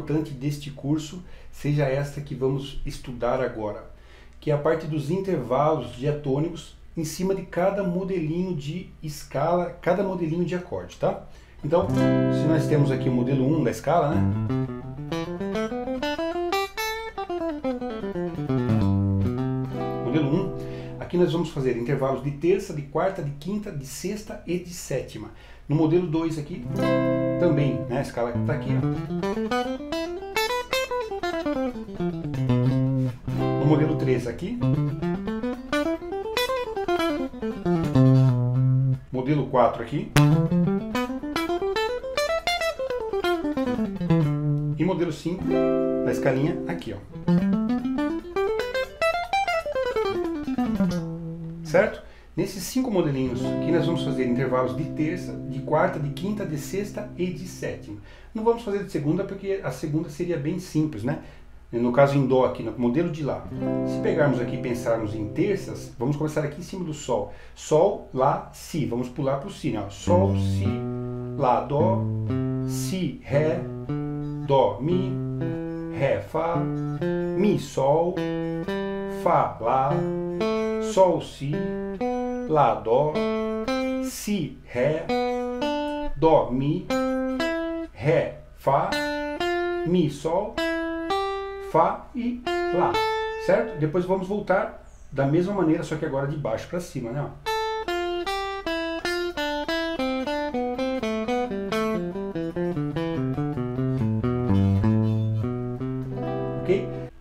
importante deste curso seja esta que vamos estudar agora, que é a parte dos intervalos diatônicos em cima de cada modelinho de escala, cada modelinho de acorde, tá? Então, se nós temos aqui o modelo 1 da escala, né? Nós vamos fazer intervalos de terça, de quarta, de quinta, de sexta e de sétima. No modelo 2 aqui, também, né? A escala que está aqui, ó. No modelo 3 aqui. Modelo 4 aqui. E modelo 5 da escalinha aqui, ó. Certo? Nesses cinco modelinhos aqui nós vamos fazer intervalos de terça, de quarta, de quinta, de sexta e de sétima. Não vamos fazer de segunda porque a segunda seria bem simples, né? No caso em Dó aqui, no modelo de Lá. Se pegarmos aqui e pensarmos em terças, vamos começar aqui em cima do Sol. Sol, Lá, Si. Vamos pular para o Si, né? Sol, Si, Lá, Dó, Si, Ré, Dó, Mi, Ré, Fá, Mi, Sol, Fá, Lá, Sol, Si, Lá, Dó, Si, Ré, Dó, Mi, Ré, Fá, Mi, Sol, Fá e Lá, certo? Depois vamos voltar da mesma maneira, só que agora de baixo para cima, né?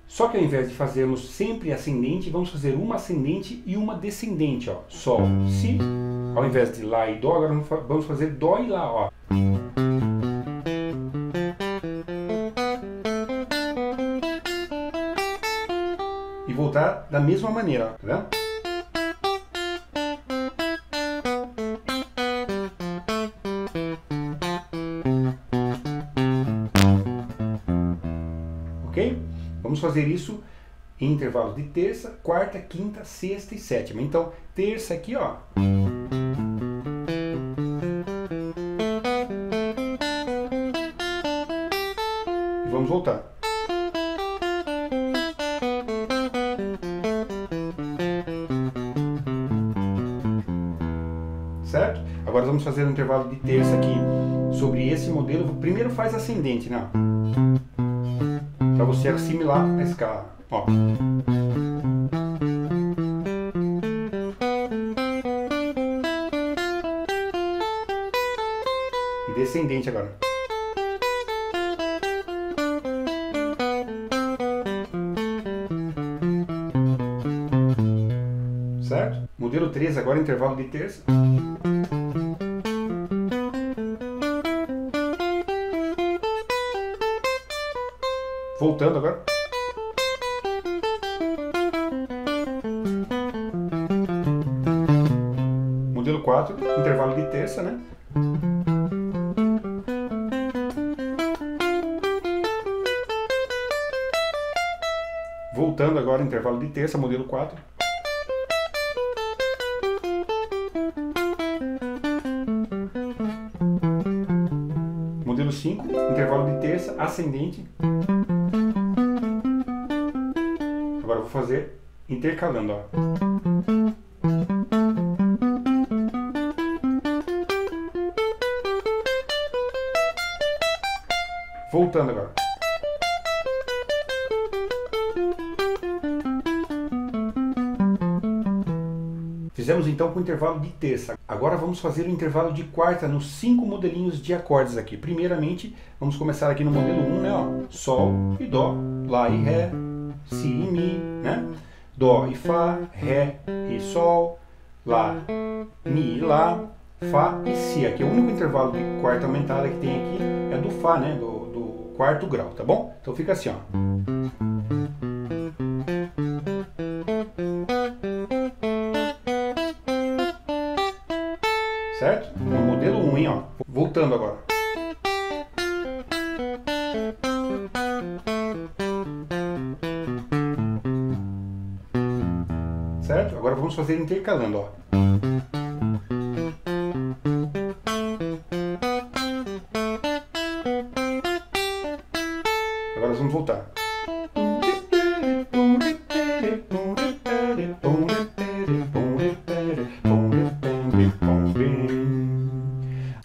Só que ao invés de fazermos sempre ascendente, vamos fazer uma ascendente e uma descendente, ó. Sol, Si, ao invés de Lá e Dó, agora vamos fazer Dó e Lá, ó. E voltar da mesma maneira, tá vendo? Vamos fazer isso em intervalos de terça, quarta, quinta, sexta e sétima. Então, terça aqui, ó. E vamos voltar. Certo? Agora vamos fazer um intervalo de terça aqui sobre esse modelo. Primeiro faz ascendente, né? Para você assimilar a escala. Ó. E descendente agora. Certo? Modelo 3 agora intervalo de terça. Voltando agora. Modelo 4, intervalo de terça, né? Voltando agora, intervalo de terça, modelo 4. Modelo 5, intervalo de terça, ascendente. Vou fazer intercalando, ó. Voltando agora. Fizemos então com o intervalo de terça. Agora vamos fazer o intervalo de quarta nos cinco modelinhos de acordes aqui. Primeiramente, vamos começar aqui no modelo 1, né? Ó, Sol e Dó, Lá e Ré, Si e Mi, né? Dó e Fá, Ré e Sol, Lá, Mi e Lá, Fá e Si. Aqui é o único intervalo de quarta aumentada que tem aqui é do Fá, né? Do, do quarto grau, tá bom? Então fica assim, ó. certo? É o modelo 1, hein, ó. Voltando agora. Fazer intercalando, ó. Agora vamos voltar.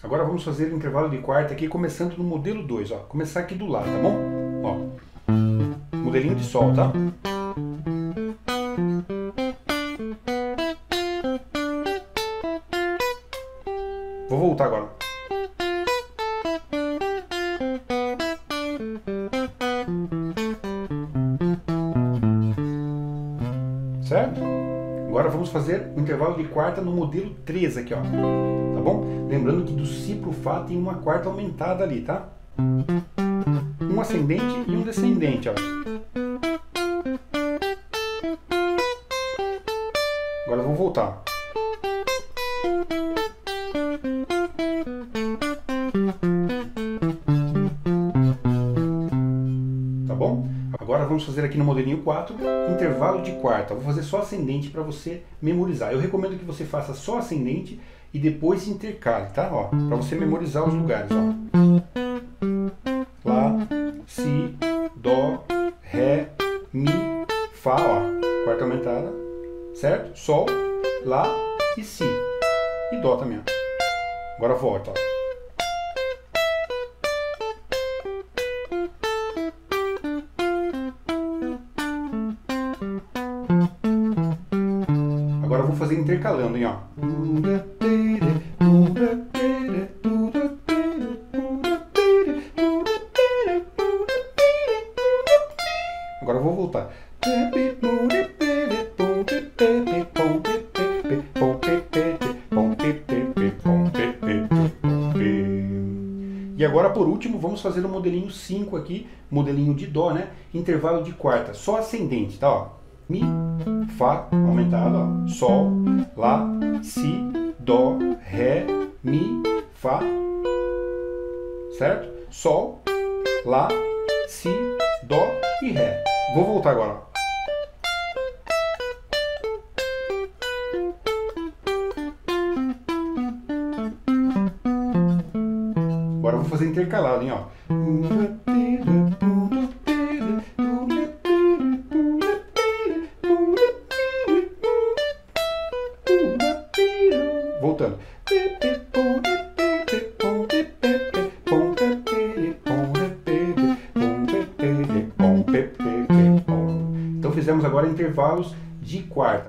Agora vamos fazer o intervalo de quarta aqui, começando no modelo 2, ó. Começar aqui do lado, tá bom? Ó. Modelinho de sol, tá? Agora vamos fazer o intervalo de quarta no modelo 3 aqui, ó. Tá bom? Lembrando que do Si pro Fá tem uma quarta aumentada ali, tá? Um ascendente e um descendente, ó. Agora vamos voltar. Vamos fazer aqui no modelinho 4, intervalo de quarta. Vou fazer só ascendente para você memorizar. Eu recomendo que você faça só ascendente e depois intercale, tá? Ó, para você memorizar os lugares, ó. Lá, si, dó, ré, mi, fá, ó, quarta aumentada, certo? Sol, lá e si. E dó também, ó. Agora volta, ó. Vou fazer intercalando, hein, ó. Agora eu vou voltar. E agora, por último, vamos fazer o modelinho 5 aqui, modelinho de Dó, né? Intervalo de quarta, só ascendente, tá? Ó. Mi, Fá, aumentado, ó. Sol, Lá, Si, Dó, Ré, Mi, Fá, certo? Sol, Lá, Si, Dó e Ré. Vou voltar agora. Agora eu vou fazer intercalado, hein, ó. Intervalos de quarta.